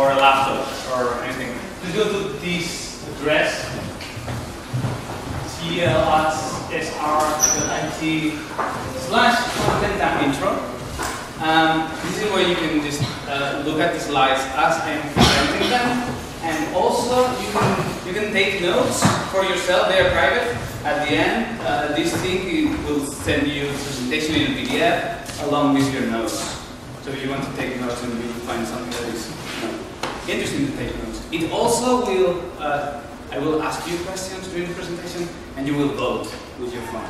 or a laptop or anything, just go to this address, tlsr.it slash content intro. Um, this is where you can just uh, look at the slides as I'm presenting them, and also you can you can take notes for yourself. They are private. At the end, uh, this thing will send you a presentation in a PDF along with your notes. So if you want to take notes and you find something that is interesting to take notes. It also will. Uh, I will ask you questions during the presentation, and you will vote with your phone.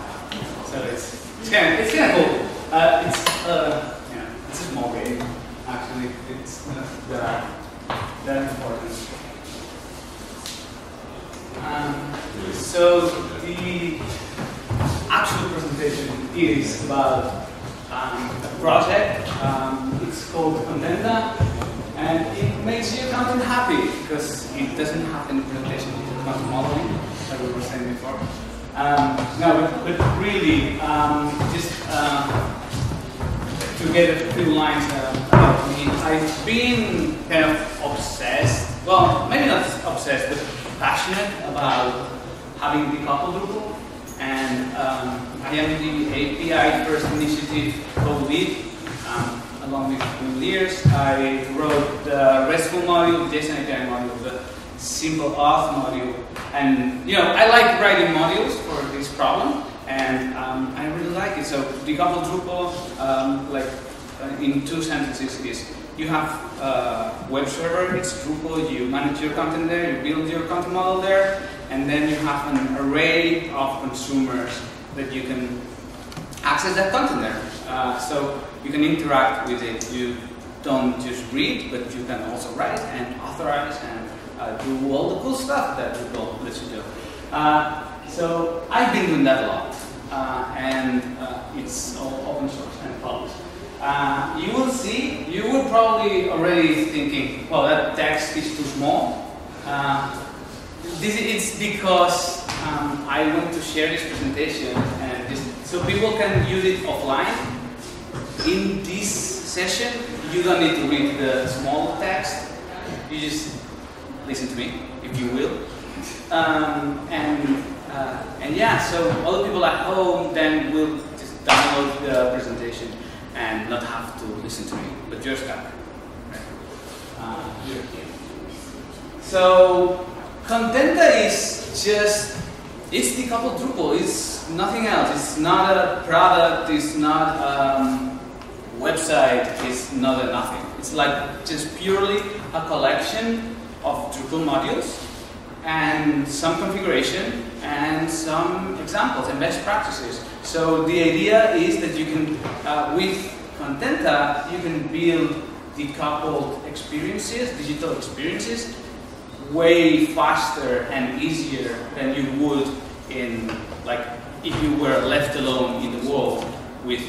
So it's it's kind of it's kind of cool. Uh, it's uh, yeah, it's a small game. Actually, it's not that that important. Um, so the actual presentation is about um, a project. Um, it's called Contenta, and it makes your accountant happy because it doesn't have any presentation into modeling, like we were saying before. Um, no, but, but really, um, just uh, to get a few lines uh, me, I've been kind of obsessed, well, maybe not obsessed, but passionate about having decoupled Drupal. And um, I am the API first initiative co-lead. Along with Leers, I wrote the RESTful module, the JSON API module, the Simple OAuth module. And you know, I like writing modules for this problem, and um, I really like it. So decoupled Drupal, um, like uh, in two sentences, is you have a web server, it's Drupal, you manage your content there, you build your content model there, and then you have an array of consumers that you can access that content there. Uh, so you can interact with it. You don't just read, but you can also write and authorize and uh, do all the cool stuff that Drupal lets you do. Uh, so I've been doing that a lot, uh, and uh, it's all open source and published. Uh, you will see, you were probably already thinking, well, that text is too small. Uh, this is because um, I want to share this presentation and this, so people can use it offline. In this session, you don't need to read the small text. You just listen to me, if you will. Um, and uh, and yeah, so all the people at home then will just download the presentation and not have to listen to me, but you're stuck. Uh. So Contenta is just it's decoupled Drupal. It's nothing else. It's not a product. It's not um, website. is not a nothing. It's like just purely a collection of Drupal modules and some configuration and some examples and best practices. So the idea is that you can, uh, with Contenta, you can build decoupled experiences, digital experiences, way faster and easier than you would in, like, if you were left alone in the world with,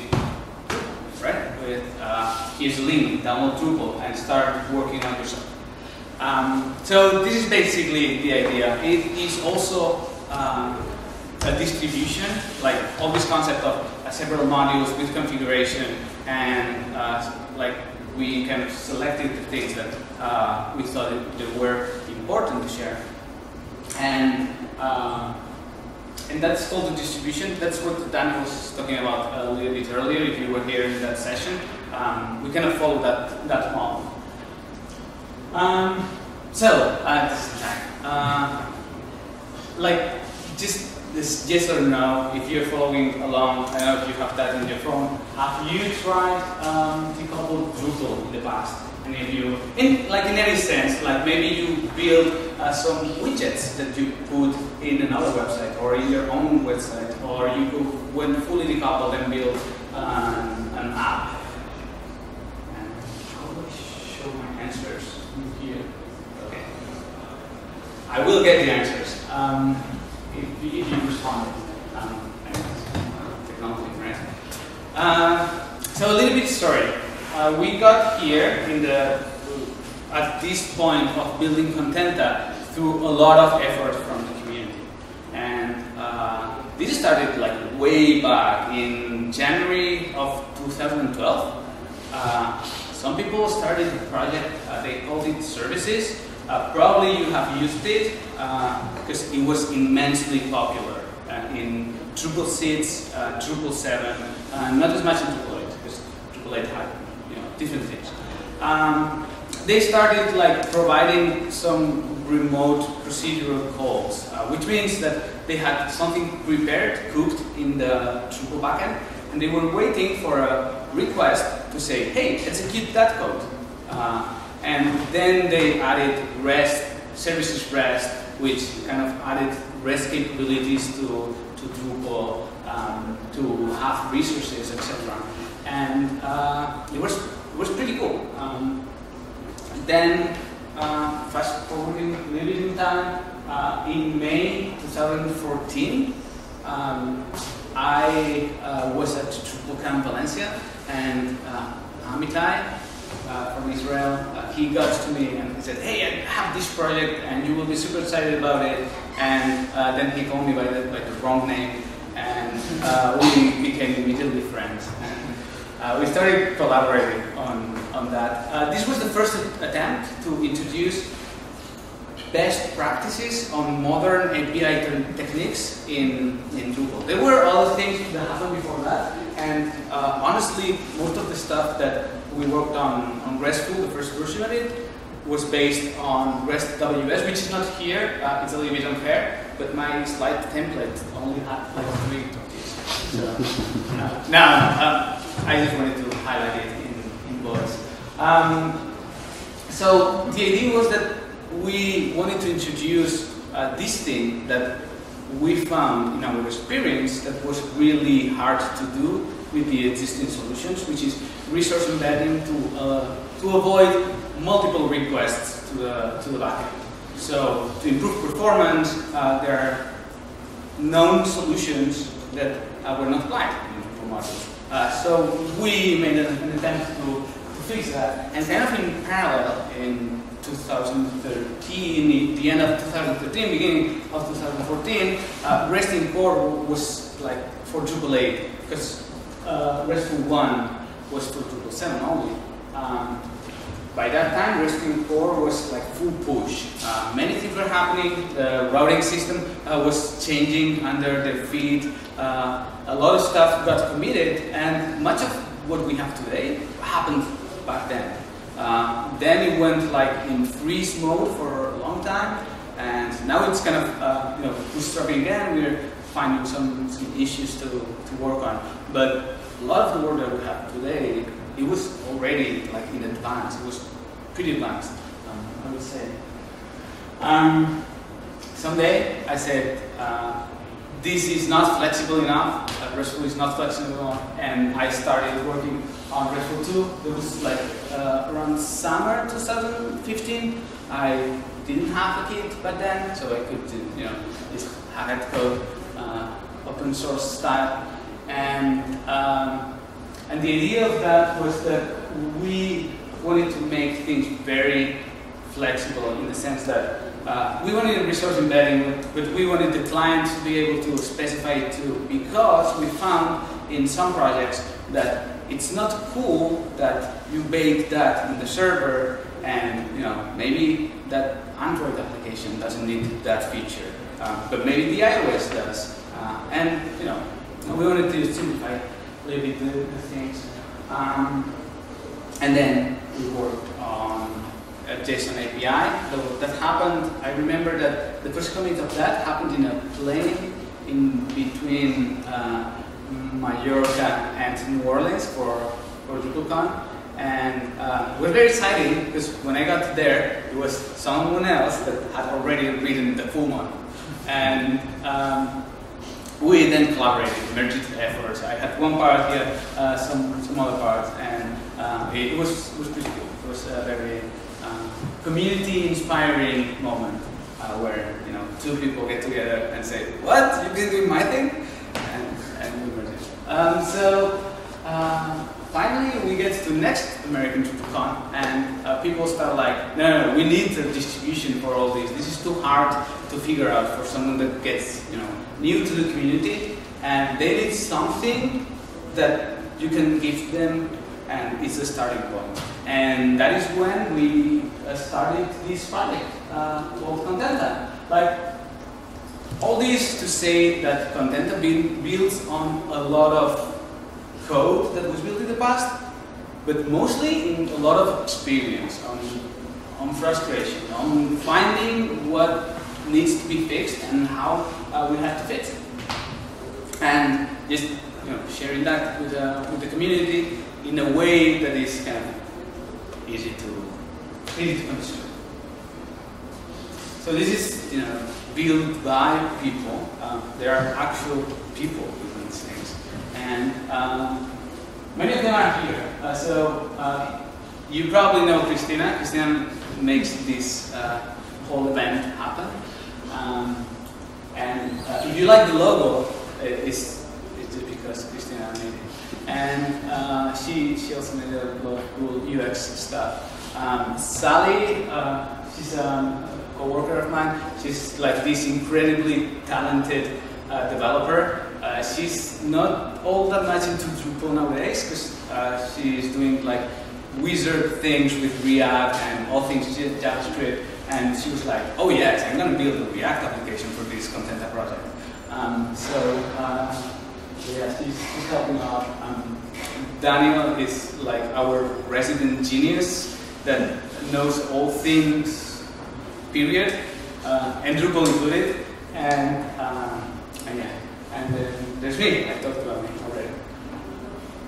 right, with, uh, a link, download Drupal and start working on yourself. Um, so this is basically the idea. It is also um, a distribution, like all this concept of uh, several modules with configuration and uh, like we kind of selected the things that uh, we thought that were important to share. And uh, and that's called the distribution. That's what Daniel was talking about a little bit earlier, if you were here in that session. Um, we kind of follow that, that model. Um, so, uh, uh, like, just this yes or no, if you're following along, I know if you have that in your phone, have you tried um, decoupled Drupal in the past? And if you, in, like in any sense, like maybe you build uh, some widgets that you put in another website or in your own website, or you could, when fully decoupled and build um, an app. And how do I show my answers here? Okay. I will get the answers um, if, if you respond. Um, technology, right? Uh, so a little bit story. Uh, we got here in the at this point of building Contenta through a lot of effort from the community, and uh, this started like way back in January of 2012. Uh, some people started a project uh, they called it services. Uh, probably you have used it because it was immensely popular in Drupal 6, Drupal 7, not as much in Drupal 8 because Drupal 8 had you know, different things. Um, they started like providing some remote procedural calls, uh, which means that they had something prepared, cooked in the Drupal backend, and they were waiting for a request to say, hey, execute that code. Uh, and then they added REST, services REST, which kind of added REST capabilities to, to Drupal, um, to have resources, etc. And uh, it, was, it was pretty cool. Um, then, uh, fast forwarding a little bit in time, uh, in May 2014, um, I uh, was at DrupalCamp Valencia, and uh, Amitai uh, from Israel, uh, he got to me and he said, hey, I have this project, and you will be super excited about it. And then he called me by the, by the wrong name, and we became immediately friends. And we started collaborating on, on that. this was the first attempt to introduce best practices on modern API techniques in, in Drupal. There were other things that happened before that, and uh, honestly, most of the stuff that we worked on on RESTful, the first version of it, was based on REST WS, which is not here. Uh, it's a little bit unfair, but my slide template only had like three of these. So, uh, now, uh, I just wanted to highlight it in, in bullets. Um, so the idea was that we wanted to introduce uh, this thing that we found in our experience that was really hard to do with the existing solutions, which is resource embedding to, uh, to avoid multiple requests to the, to the backend. So to improve performance, uh, there are known solutions that uh, were not applied in. Uh, so we made an, attempt to, fix that, and kind of in parallel in 2013, the end of 2013, beginning of 2014, uh, REST core was like for Drupal 8, because uh, RESTful 1 was for Drupal 7 only. Um, by that time, RESTful core was like full push. Uh, many things were happening. The routing system uh, was changing under their feet. Uh, a lot of stuff got committed, and much of what we have today happened back then. Uh, then it went like in freeze mode for a long time, and now it's kind of uh, you know bootstrapping again. We're finding some, some issues to, to work on, but a lot of the work that we have today, it was already like in advance. It was pretty advanced, um, I would say. Um, someday I said. Uh, this is not flexible enough, uh, RESTful is not flexible enough, and I started working on RESTful 2. It was like uh, around summer 2015. I didn't have a kit back then, so I could, you know, just hack code, uh, open source style. And, um, and the idea of that was that we wanted to make things very flexible in the sense that uh, we wanted a resource embedding, but we wanted the client to be able to specify it too, because we found in some projects that it's not cool that you bake that in the server and you know maybe that Android application doesn't need that feature, uh, but maybe the iOS does. Uh, and you know, we wanted to simplify a little bit the, things. Um, and then we worked on a JSON API. So that happened, I remember that the first commit of that happened in a plane in between uh, Mallorca and New Orleans for, for DrupalCon. And uh, it was very exciting because when I got there, it was someone else that had already written the full one. And um, we then collaborated, merged efforts. I had one part here, uh, some, some other parts, and uh, it, was, was pretty cool. It was uh, very um, community-inspiring moment uh, where you know two people get together and say, "What? You've been doing my thing?" And, and we merge. Um, so uh, finally, we get to the next American DrupalCon, and uh, people start like, "No, no, no, we need a distribution for all this. This is too hard to figure out for someone that gets you know new to the community, and they need something that you can give them, and it's a starting point." And that is when we uh, started this project uh, called Contenta. Like, all this to say that Contenta builds on a lot of code that was built in the past, but mostly in a lot of experience, on, on frustration, on finding what needs to be fixed and how uh, we have to fix it. And just you know, sharing that with, uh, with the community in a way that is kind of easy to, easy to consume. So this is you know, built by people. Uh, there are actual people doing these things. And um, Many of them are here. Uh, so uh, you probably know Christina. Christina makes this uh, whole event happen. Um, and uh, if you like the logo, it's, it's because Christina made it. And uh, she, she also made a lot of cool UX stuff. Um, Sally, uh, she's a co-worker of mine. She's like this incredibly talented developer. Uh, she's not all that much into Drupal nowadays because uh, she's doing like wizard things with React and all things JavaScript. And she was like, oh yes, I'm going to build a React application for this Contenta project. Um, so yeah, she's, she's, helping out. Um, Daniel is like our resident genius that knows all things, period, uh, and Drupal included. And, um, and yeah, and then there's me. I talked about me already.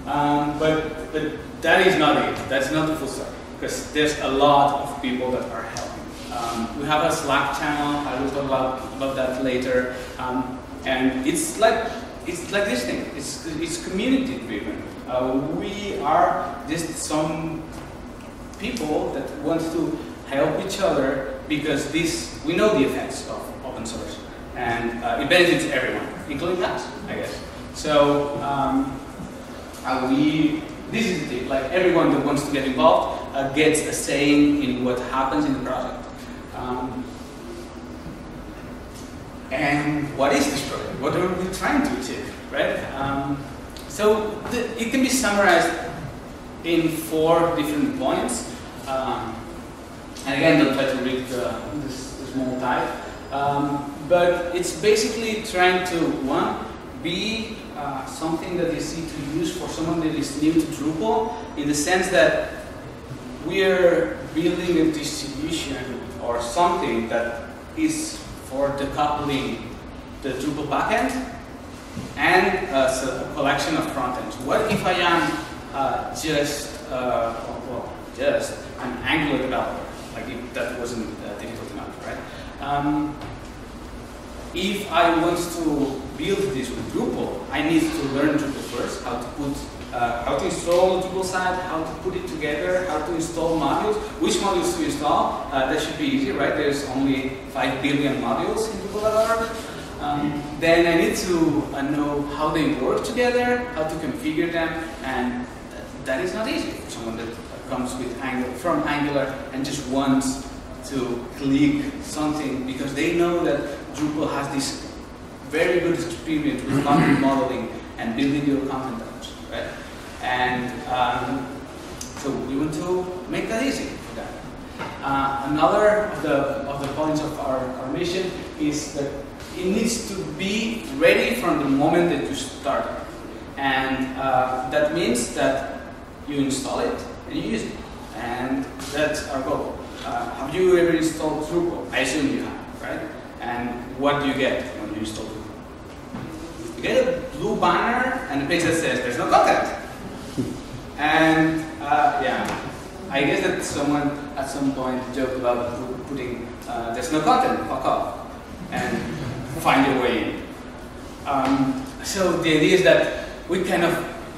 Um, but, but that is not it. That's not the full story. Because there's a lot of people that are helping. Um, we have a Slack channel. I will talk about, about that later. Um, and it's like it's like this thing. It's it's community driven. Uh, we are just some people that want to help each other because this we know the effects of open source and uh, it benefits everyone, including us, I guess. So um, uh, we, this is the like everyone that wants to get involved uh, gets a saying in what happens in the project. Um, and what is this project? What are we trying to achieve, right? Um, so the, it can be summarized in four different points. Um, and again, don't try to read the, this, the small type. Um, but it's basically trying to, one, be uh, something that is easy to use for someone that is new to Drupal, in the sense that we're building a distribution or something that is for decoupling the Drupal backend and uh, a collection of frontends. What if I am uh, just, uh, well, just an Angular developer? Like if that wasn't uh, difficult enough, right? Um, if I want to build this with Drupal, I need to learn Drupal first, how to put, uh, how to install Drupal site, how to put it together, how to install modules, which modules to install. Uh, that should be easy, right? There's only 5 billion modules in Drupal.org. Um, then I need to uh, know how they work together, how to configure them, and that is not easy for someone that comes with Angular, from Angular and just wants to click something because they know that Drupal has this very good experience with content modeling and building your content apps, right? And um, so we want to make that easy for them. Uh, another of the, of the points of our, our mission is that it needs to be ready from the moment that you start. And uh, that means that you install it and you use it. And that's our goal. Uh, have you ever installed Drupal? I assume you have, right? And what do you get when you install Drupal? You get a blue banner and a page that says there's no content. And uh, yeah, I guess that someone at some point joked about putting uh, there's no content, fuck off, and find your way in. Um, so the idea is that we kind of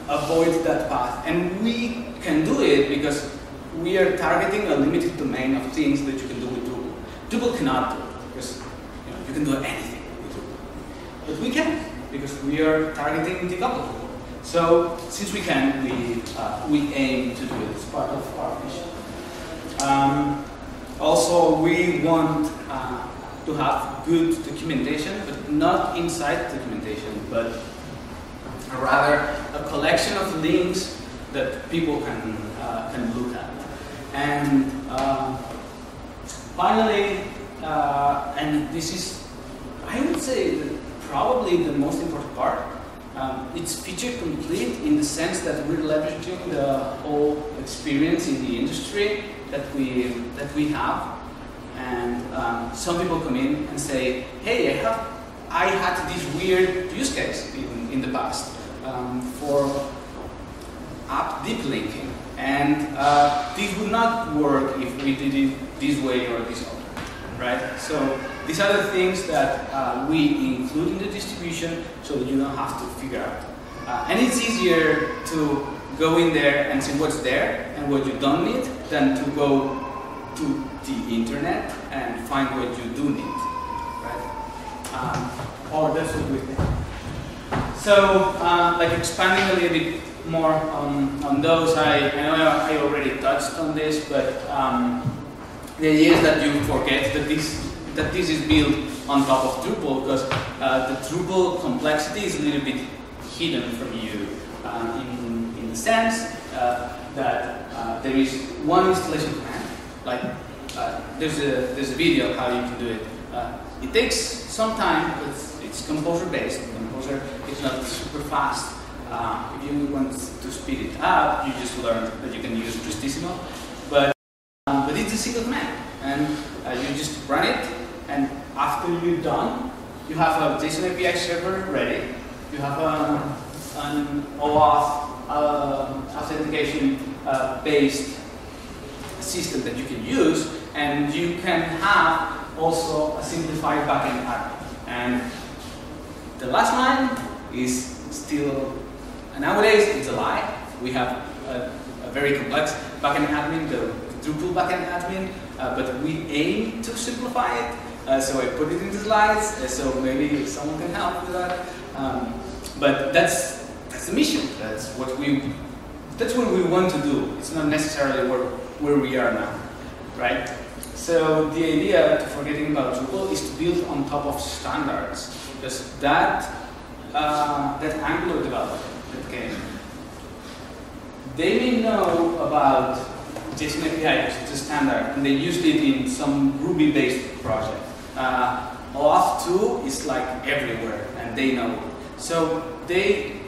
avoid that path, and we can do it because we are targeting a limited domain of things that you can do with Drupal. Drupal cannot do it, because you, know, you can do anything with Drupal. But we can, because we are targeting decoupled. So since we can, we, uh, we aim to do it as part of our mission. Um, also, we want uh, to have good documentation, but not inside documentation, but rather a collection of links that people can, uh, can look at. And um, finally, uh, and this is, I would say, probably the most important part, um, it's feature complete in the sense that we're leveraging the whole experience in the industry that we that we have. And um, some people come in and say, "Hey, I have I had this weird use case in, in the past um, for app deep linking, and uh, this would not work if we did it this way or this other, right? So these are the things that uh, we include in the distribution so that you don't have to figure out. Uh, and it's easier to go in there and see what's there and what you don't need than to go to the internet and find what you do need, right? Um, or that's what we think. So, uh, like expanding a little bit more on, on those, I, I know I already touched on this, but um, the idea is that you forget that this that this is built on top of Drupal because uh, the Drupal complexity is a little bit hidden from you uh, in, in the sense uh, that uh, there is one installation command, like uh, there's, a, there's a video of how you can do it. It takes some time, but it's composer based. Composer is not super fast. if you want to speed it up, you just learn that you can use Prestissimo. But, um, but it's a single command, and you just run it, and after you're done, you have a JSON API server ready. You have um, an OAuth uh, authentication uh, based system that you can use, and you can have also a simplified backend admin. And the last line is still, nowadays it's a lie. We have a, a very complex backend admin, the Drupal backend admin, uh, but we aim to simplify it uh, so I put it in the slides, uh, so maybe someone can help with that. Um, but that's that's the mission. That's what we that's what we want to do. It's not necessarily where where we are now, right? So the idea, to forgetting about Drupal, is to build on top of standards because that uh, that Angular developer that came, they may know about JSON API because it's a standard, and they used it in some Ruby-based project. Uh, 2 is like everywhere, and they know. it. So they,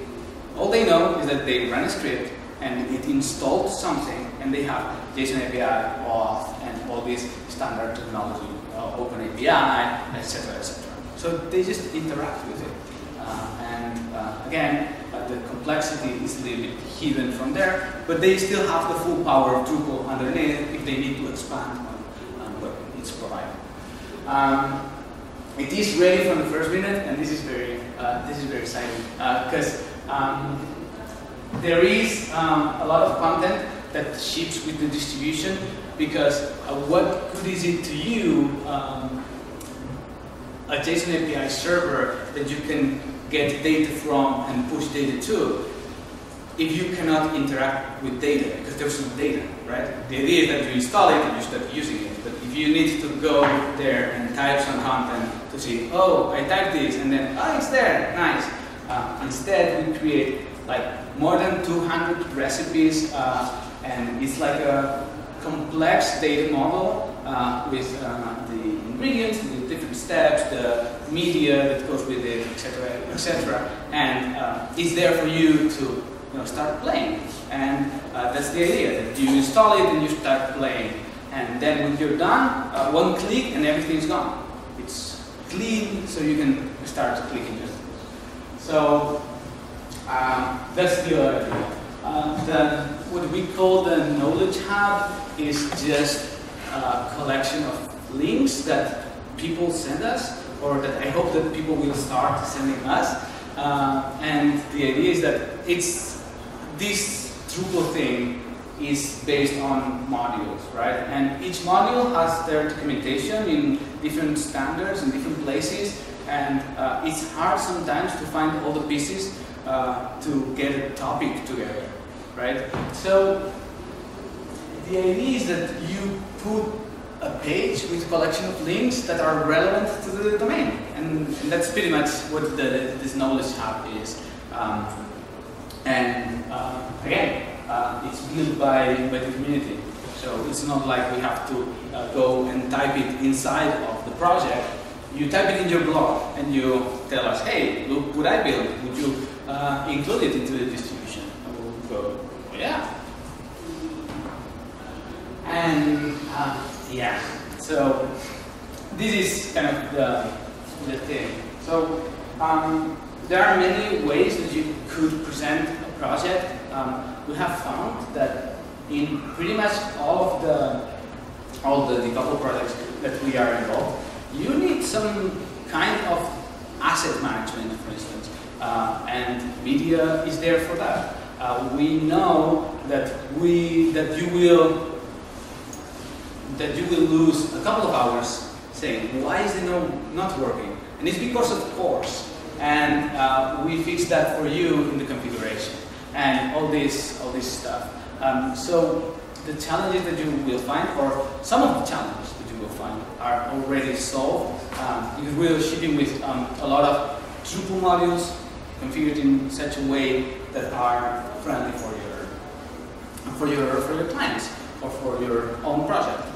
all they know is that they run a script, and it installed something, and they have JSON API, OAuth, and all these standard technology, uh, Open API, etc., etc. So they just interact with it. Uh, and uh, again, uh, the complexity is a little bit hidden from there, but they still have the full power of Drupal underneath if they need to expand on, on what it's providing. Um, it is ready from the first minute, and this is very uh, this is very exciting because uh, um, there is um, a lot of content that ships with the distribution. Because uh, what good is it to you, um, a JSON API server that you can get data from and push data to, if you cannot interact with data, because there's no data, right? The idea is that you install it and you start using it. But if you need to go there and type some content to see, oh, I typed this, and then, oh, it's there, nice. Uh, instead, we create like more than 200 recipes, uh, and it's like a complex data model uh, with uh, the ingredients, the different steps, the media that goes with it, etc., etc. And uh, it's there for you to know, start playing. And uh, that's the idea, that you install it and you start playing. And then when you're done, uh, one click and everything's gone. It's clean, so you can start clicking just. So um, that's the other idea. Uh, the, what we call the knowledge hub is just a collection of links that people send us, or that I hope that people will start sending us. Uh, and the idea is that it's this Drupal thing is based on modules, right? And each module has their documentation in different standards in different places, and uh, it's hard sometimes to find all the pieces uh, to get a topic together, right? So the idea is that you put a page with a collection of links that are relevant to the domain, and, and that's pretty much what the, this knowledge hub is. Um, and uh, again, uh, it's built by, by the community. So it's not like we have to uh, go and type it inside of the project. You type it in your blog and you tell us, hey, look what I built. Would you uh, include it into the distribution? And we'll go, oh, yeah. And uh, yeah, so this is kind of the, the thing. So um, there are many ways that you could present a project. Um, we have found that in pretty much all of the all the decoupled projects that we are involved, you need some kind of asset management, for instance, uh, and media is there for that. Uh, we know that we that you will that you will lose a couple of hours saying why is it no, not working, and it's because of course, and uh, we fix that for you in the configuration and all this all this stuff. Um, so the challenges that you will find, or some of the challenges that you will find, are already solved um, because we are shipping with um, a lot of Drupal modules configured in such a way that are friendly for your for your for your clients or for your own project.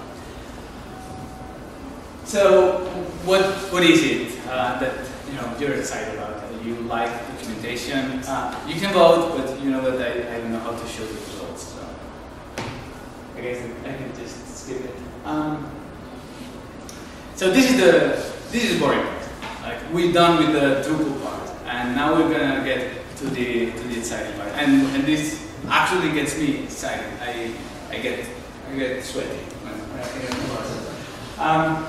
So, what what is it uh, that you know you're excited about? It. You like documentation? Uh, you can vote, but you know that I, I don't know how to show the results. So, I guess I can just skip it. Um, so this is the this is boring. Like we're done with the Drupal part, and now we're gonna get to the to the exciting part. And and this actually gets me excited. I I get I get sweaty when, when I think about it. Um,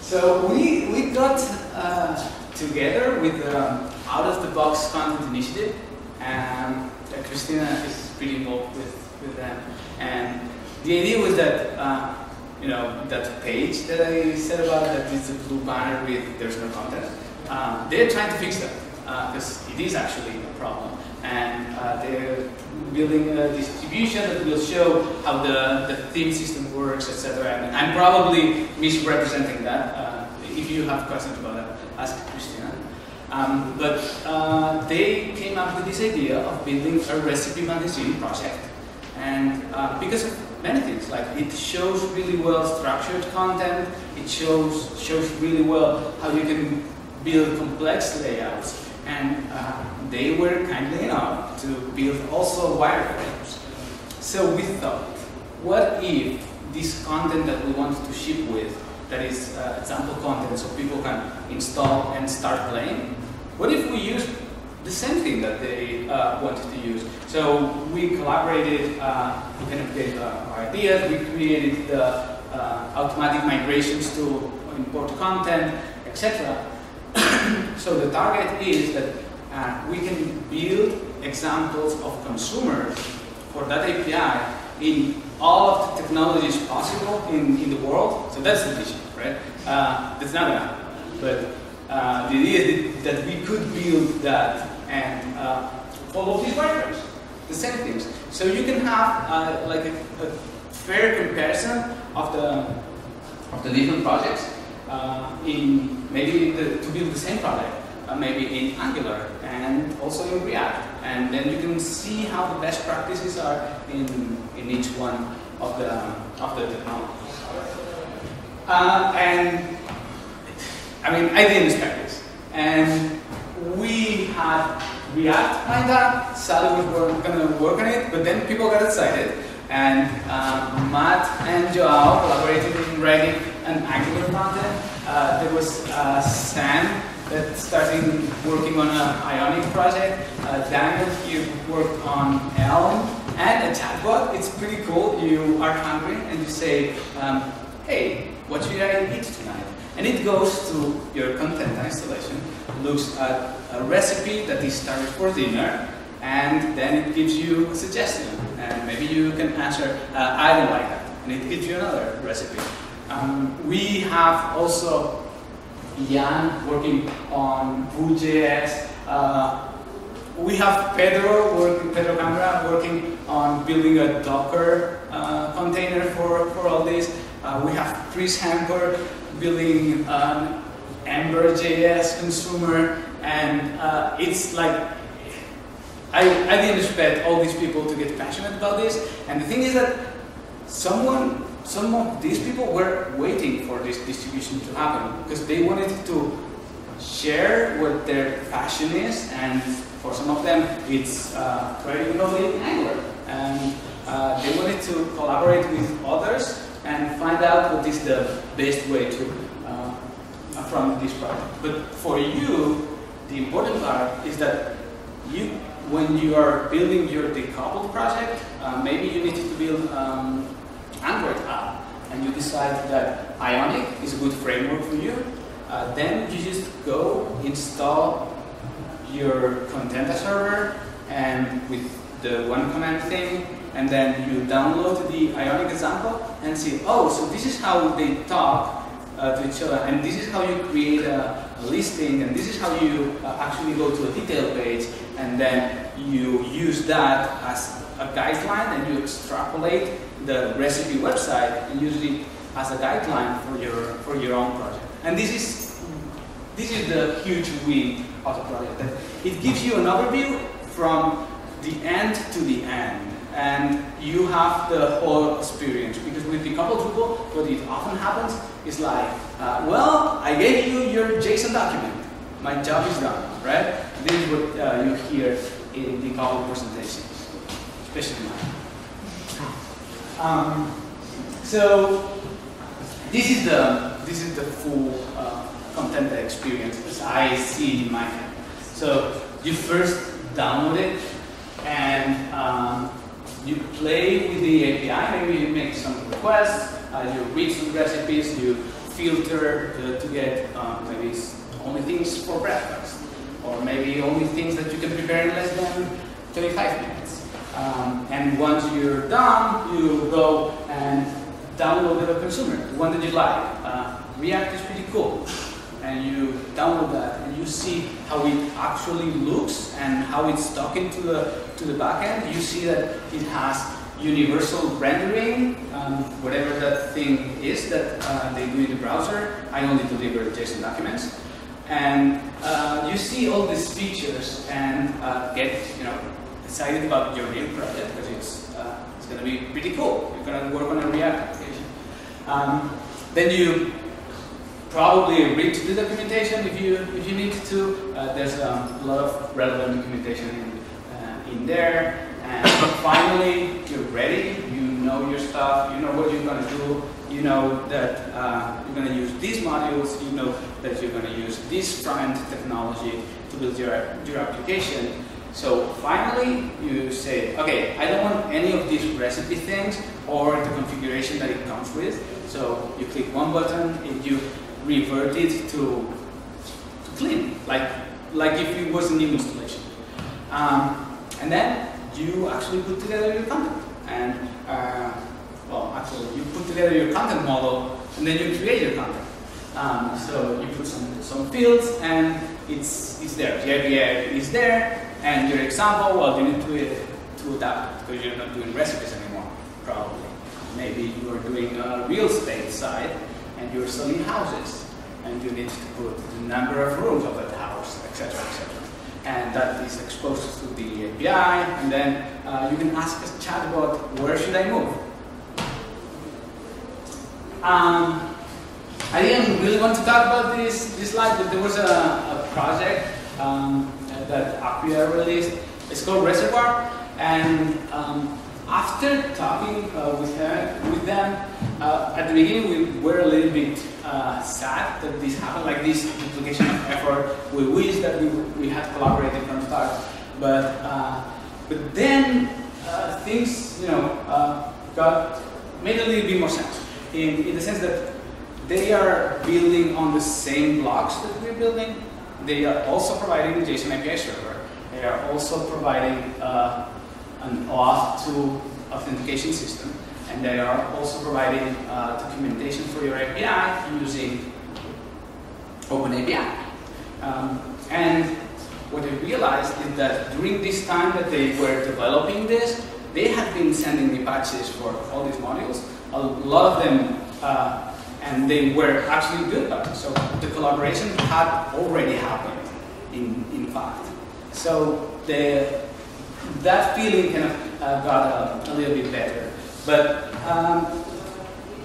so we we got uh, together with the Out of the Box Content Initiative, and uh, Christina is pretty involved with with them. And the idea was that. Uh, you know, that page that I said about that is a blue banner with there's no content. Um, they're trying to fix that because it is actually a problem. And uh, they're building a distribution that will show how the, the theme system works, etc. And I'm probably misrepresenting that. Uh, if you have questions about that, ask Christina. Um, but uh, they came up with this idea of building a recipe magazine project. And uh, because of many things. Like it shows really well structured content. It shows shows really well how you can build complex layouts. And uh, they were kindly enough to build also wireframes. So we thought, what if this content that we wanted to ship with, that is uh, example content, so people can install and start playing, what if we use the same thing that they uh, wanted to use. So we collaborated, uh, we kind of gave uh, our ideas, we created the uh, automatic migrations to import content, etc. so the target is that uh, we can build examples of consumers for that API in all of the technologies possible in, in the world. So that's the vision, right? Uh, that's not enough. But uh, the idea that, we could build that and uh, follow these wireframes, the same things. So you can have uh, like a, a, fair comparison of the of the different projects uh, in maybe the, to build the same product, uh, maybe in Angular and also in React, and then you can see how the best practices are in in each one of the of the technologies. Uh, and I mean, I didn't expect this, and we had React lined up. Sally was going to work on it, but then people got excited. And um, Matt and Joao collaborated in writing an Angular content. Uh, there was uh, Sam that starting working on an Ionic project. Uh, Daniel, he worked on Elm and a chatbot. It's pretty cool. You are hungry and you say, um, hey, what should I eat tonight? And it goes to your Contenta installation, looks at a recipe that is started for dinner, and then it gives you a suggestion. And maybe you can answer, uh, I don't like that. And it gives you another recipe. Um, we have also Jan working on Vue.js. Uh, we have Pedro working, Pedro Cambra working on building a Docker uh, container for, for all this. Uh, we have Chris Hamper building an Ember.js consumer, and uh, it's like I, I didn't expect all these people to get passionate about this. And the thing is that someone, some of these people were waiting for this distribution to happen because they wanted to share what their passion is, and for some of them, it's uh, creating in Angular. And uh, they wanted to collaborate with others and find out what is the best way to uh, from this project. But for you, the important part is that you, when you are building your decoupled project, uh, maybe you need to build um, Android app, and you decide that Ionic is a good framework for you. Uh, then you just go install your Contenta server and with the one command thing, and then you download the Ionic example and see, oh, so this is how they talk uh, to each other, and this is how you create a, a listing, and this is how you uh, actually go to a detail page, and then you use that as a guideline, and you extrapolate the recipe website and use it as a guideline for your for your own project. And this is this is the huge win of the project. That it gives you an overview from the end to the end and you have the whole experience. Because with decoupled Drupal, what it often happens is like, uh, well, I gave you your JSON document. My job is done, right? This is what uh, you hear in decoupled presentations, especially mine. Um, so this is the this is the full uh, content experience as I see it in my head. So you first download it and um, you play with the API, maybe you make some requests, uh, you read some recipes, you filter to, get um, maybe only things for breakfast, or maybe only things that you can prepare in less than 25 minutes. Um, and once you're done, you go and download the consumer, the one that you like. Uh, React is pretty cool and you download that and you see how it actually looks and how it's talking to the to the backend, you see that it has universal rendering, um, whatever that thing is that uh, they do in the browser. I only deliver JSON documents. And uh, you see all these features and uh, get excited about your new project because it's, uh, it's going to be pretty cool. You're going to work on a React application. Um, then you probably read the documentation if you if you need to. Uh, there's um, a lot of relevant documentation in, uh, in there. And finally, you're ready. You know your stuff. You know what you're going to do. You know that uh, you're going to use these modules. You know that you're going to use this front technology to build your your application. So finally, you say, okay, I don't want any of these recipe things or the configuration that it comes with. So you click one button and you revert it to, to clean, like, like if it was a new installation. Um, and then you actually put together your content. And, uh, well, actually, you put together your content model, and then you create your content. Um, so you put some, some fields, and it's, it's there. The idea is there, and your example, well, you need to, to adapt because you're not doing recipes anymore, probably. Maybe you are doing a real estate side, and you're selling houses, and you need to put the number of rooms of that house, etc., etc. And that is exposed to the API, and then uh, you can ask a chatbot, where should I move? Um, I didn't really want to talk about this, this slide, but there was a, a project um, that Acquia released. It's called Reservoir, and um, after talking uh, with, her, with them, uh, at the beginning we were a little bit uh, sad that this happened, like this duplication of effort. We wish that we, we had collaborated from the start, but uh, but then uh, things, you know, uh, got made a little bit more sense in, in the sense that they are building on the same blocks that we're building. They are also providing the JSON API server. They are also providing an auth to authentication system. And they are also providing uh, documentation for your API using OpenAPI. Um, and what they realized is that during this time that they were developing this, they had been sending the patches for all these modules. A lot of them, uh, and they were actually good patches. So the collaboration had already happened, in, in fact. So the that feeling kind of uh, got a, a, little bit better. But um,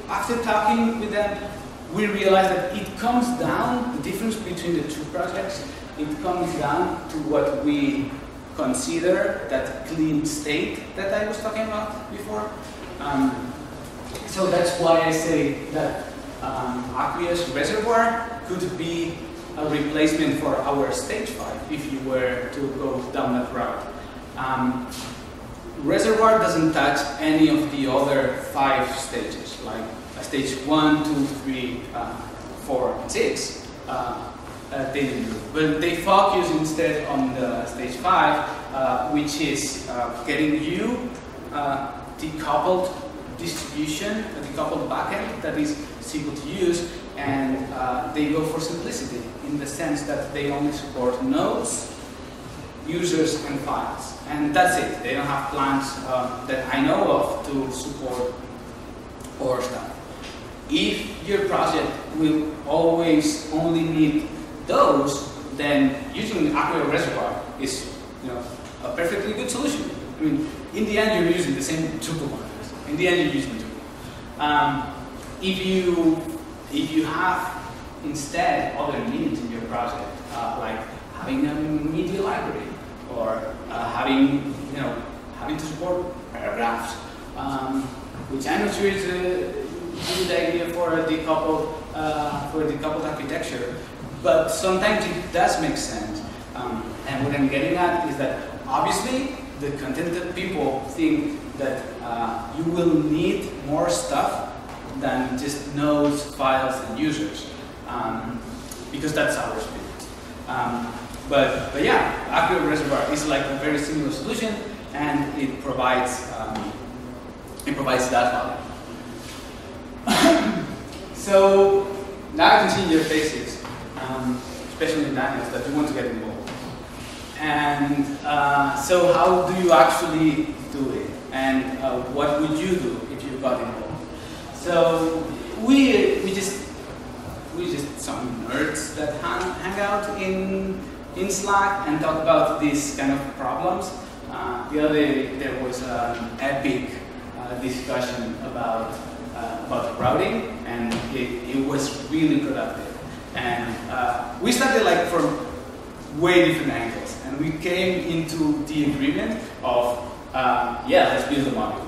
after talking with them, we realized that it comes down, the difference between the two projects, it comes down to what we consider that clean state that I was talking about before. Um, so that's why I say that um, Acquia Reservoir could be a replacement for our stage 5 if you were to go down that route. Um, reservoir doesn't touch any of the other five stages, like stage 1, 2, 3, uh, 4, and 6. Uh, uh, they didn't do. But they focus instead on the stage 5, uh, which is uh, getting you uh, decoupled distribution, a decoupled backend that is simple to use, and uh, they go for simplicity in the sense that they only support nodes, users, and files. And that's it. They don't have plans uh, that I know of to support or stuff. If your project will always only need those, then using Acquia Reservoir is you know, a perfectly good solution. I mean, in the end, you're using the same Drupal models. In the end, you're using Drupal. Um, if you if you have instead other needs in your project, uh, like having a media library or uh, having you know having to support paragraphs, um, which I'm not sure is a good idea for a decoupled uh, for a decoupled architecture, but sometimes it does make sense. Um, and what I'm getting at is that obviously the Contenta people think that uh, you will need more stuff than just nodes, files, and users, um, because that's our spirit. Um, but, but yeah, Acquia Reservoir is like a very similar solution, and it provides um, it provides that value. so now I can see your faces, um, especially in Daniel's, that you want to get involved. And uh, so how do you actually do it? And uh, what would you do if you got involved? So we we just we just some nerds that hang, hang out in in Slack and talk about these kind of problems. Uh, the other day there was an epic uh, discussion about uh, about routing, and it, it was really productive. And uh, we started like from way different angles, and we came into the agreement of uh, yeah, let's build a module.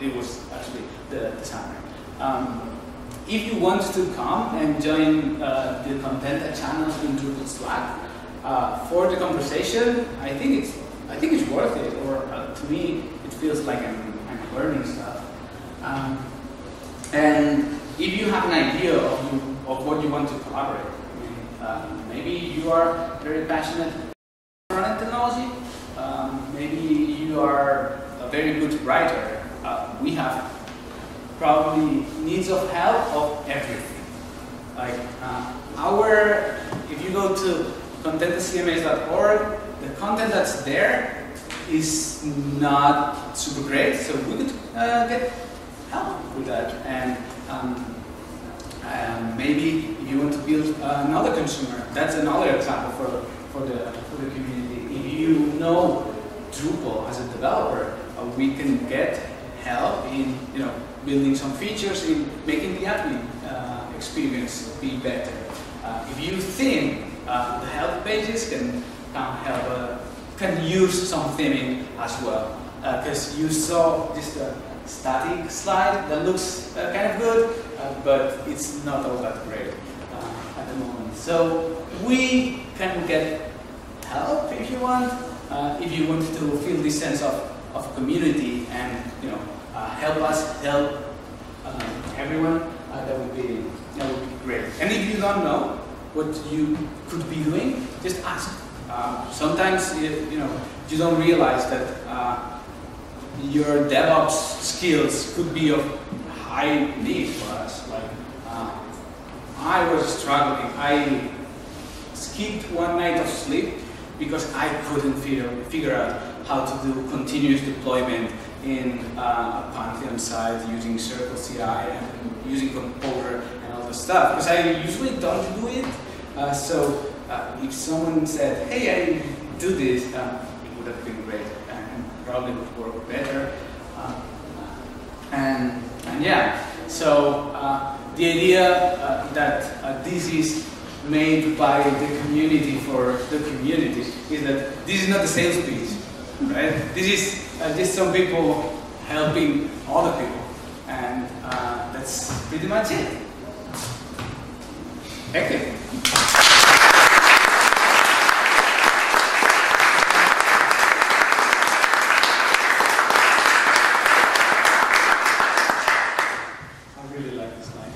It was actually the, the summary. Um, if you want to come and join uh, the Contenta channel in Drupal Slack uh, for the conversation, I think it's I think it's worth it. Or uh, to me, it feels like I'm, I'm learning stuff. Um, and if you have an idea of, you, of what you want to collaborate, I mean, um, maybe you are very passionate front technology. Um, maybe you are a very good writer. Uh, we have probably needs of help of everything. Like uh, our, if you go to contentacms.org, the content that's there is not super great, so we could uh, get help with that. And um, um, maybe you want to build another consumer, that's another example for, for, the, for the community. If you know Drupal as a developer, uh, we can get help in you know building some features in making the admin uh, experience be better. Uh, if you think uh, the help pages can, can help, uh, can use some theming as well. Because uh, you saw just a static slide that looks uh, kind of good, but it's not all that great at the moment. So we can get help if you want, if you want to feel this sense of, of community and you know help us help um, everyone, uh, that would be that would be great. And if you don't know what you could be doing, just ask. Uh, sometimes you know you don't realize that uh, your DevOps skills could be of high need for us. Like uh, I was struggling. I skipped one night of sleep because I couldn't figure, figure out how to do continuous deployment in uh, a Pantheon site using Circle CI and using Composer and all this stuff. Because I usually don't do it. Uh, so uh, if someone said, hey, I do this, uh, it would have been great and probably would work better. Uh, And, and yeah, so uh, the idea that this is made by the community for the community is that this is not a sales pitch, right? This is uh, just some people helping other people, and uh, that's pretty much it. Thank you. I really like this line.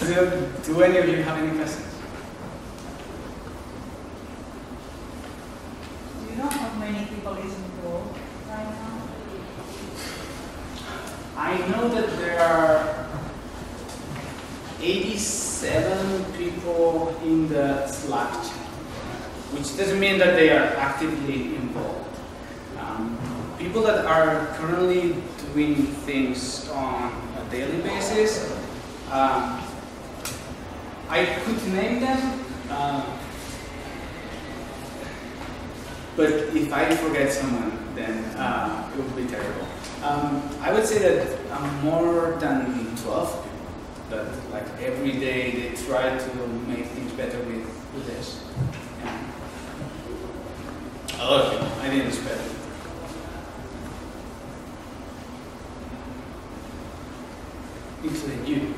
do, do any of you have any questions? Do you know how many people is involved right now? I know that there are 87 people in the Slack channel, which doesn't mean that they are actively involved. Um, people that are currently doing things on a daily basis, um, I could name them, uh, but if I forget someone, then uh, it would be terrible. Um, I would say that um, more than 12 people that like every day they try to make things better with, with this. Yeah. Lot of people. I didn't expect it. Including you.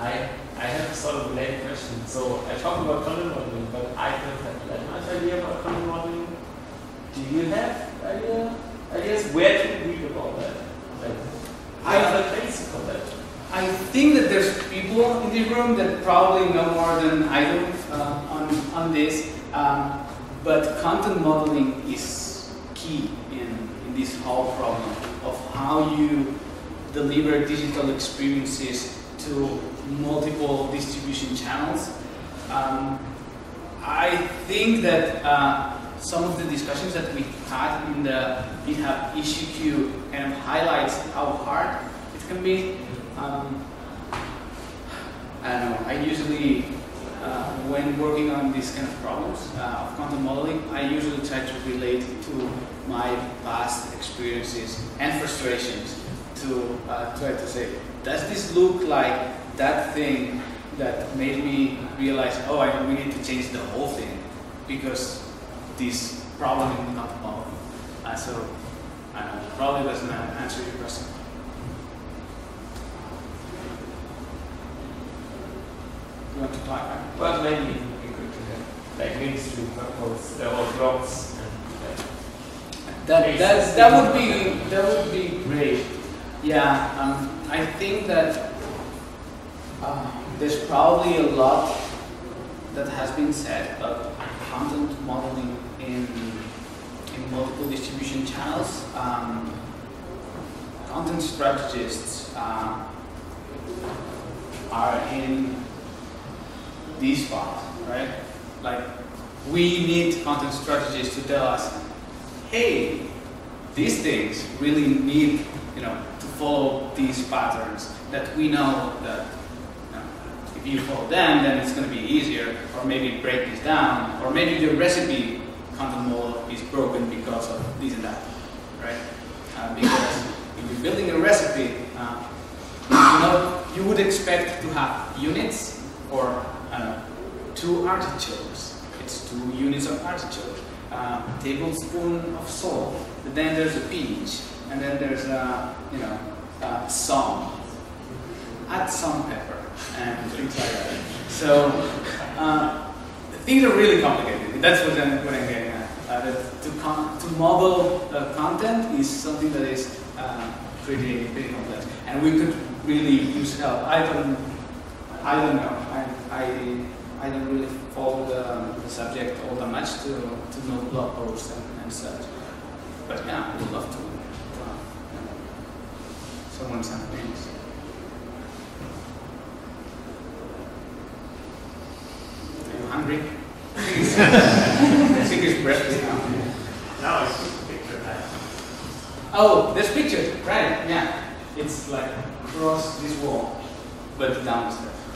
I I have sort of a related question. So I talked about content modeling, but I don't have that much idea about content modeling. Do you have idea ideas where to read about that? Like, I- I have a place for that. I think that there's people in this room that probably know more than I do uh, on, on this, um, but content modeling is key in, in this whole problem of how you deliver digital experiences to multiple distribution channels. Um, I think that uh, some of the discussions that we had in the GitHub issue queue kind of highlights how hard it can be. Um, I don't know. I usually, uh, when working on these kind of problems uh, of content modeling, I usually try to relate to my past experiences and frustrations to uh, try to say, does this look like that thing that made me realize, oh, I, we need to change the whole thing because this problem is not modeling. Uh, so, I probably doesn't answer your question. You want to? But maybe it could have like links to purpose or blogs and like, That, that, that would be that would be great. Yeah, um, I think that uh, there's probably a lot that has been said about content modeling in in multiple distribution channels. Um, content strategists uh, are in this spot, right? Like we need content strategists to tell us, hey, these things really need, you know, to follow these patterns that we know that you know, if you follow them, then it's going to be easier, or maybe break this down, or maybe the recipe content model is broken because of this and that, right? Uh, because if you're building a recipe, uh, you know, you would expect to have units or I two artichokes. It's two units of artichoke, uh, tablespoon of salt. But then there's a peach, and then there's a you know uh, some. Add some pepper and things like that. So uh, things are really complicated. That's what I'm, what I'm getting at. Uh, to, to model uh, content is something that is uh, pretty pretty complex, and we could really use help. I don't I don't know. I, I, I don't really follow the, the subject all that much to, to know blog posts and, and such. But yeah, I would love to. Uh, someone sent things. Are you hungry? I think it's breakfast now. Now it's just a picture. Oh, there's pictures, right? Yeah. It's like across this wall, but downstairs.